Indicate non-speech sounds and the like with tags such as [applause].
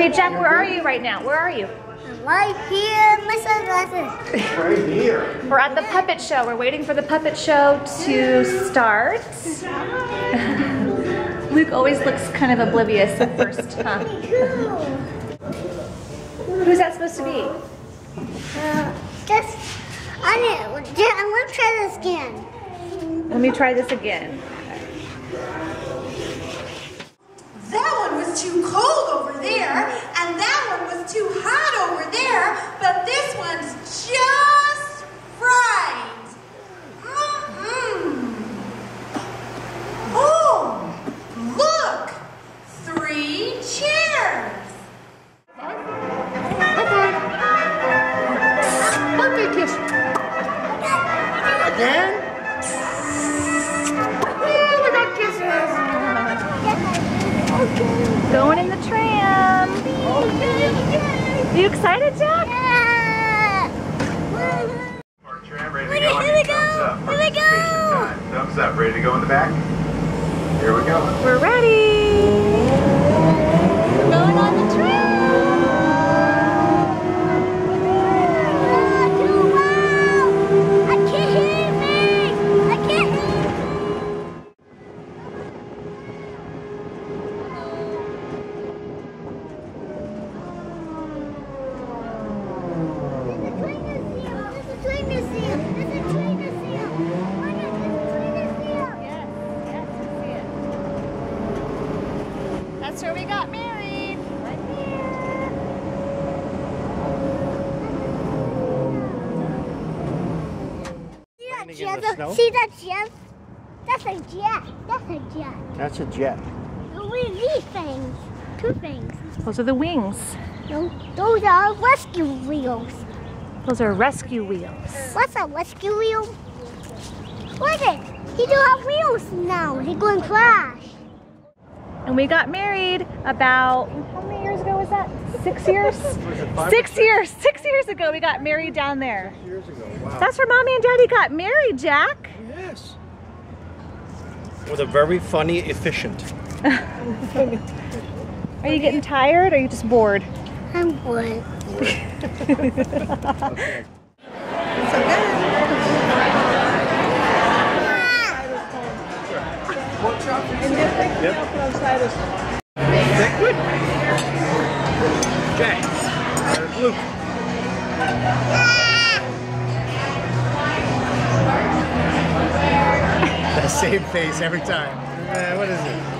Hey, Jack, where are you right now? Where are you? Right here, my sunglasses. Right here. We're at the puppet show. We're waiting for the puppet show to start. [laughs] Luke always looks kind of oblivious at first, [laughs] huh? Who's that supposed to be? Uh, just, I need, just, I'm gonna try this again. Let me try this again. That one was too cold over there, and that one was too hot over there, but this one's just right. Mm-mm. Oh, look! Three chairs. Birthday kiss. Again? Oh, we got kisses. Going in the tram. You excited, Jack? Yeah. Park tram, ready to Here go? we go. Here we go. Thumbs up. Ready to go in the back? Here we go. We're ready. That's where we got married. Landing in the snow? See that jet? That's a jet. That's a jet. That's a jet. We these things. Two things. Those are the wings. No, those are rescue wheels. Those are rescue wheels. What's a rescue wheel? What is it. He don't have wheels now. He going to crash. And we got married about, how many years ago was that? Six [laughs] years? Six years. Six years ago we got married down there. Years ago. Wow. That's where mommy and daddy got married, Jack. Oh, yes. With a very funny efficient. [laughs] Are you getting tired or are you just bored? I'm bored. [laughs] That good? Okay. There's Luke. That same face every time. Uh, what is it?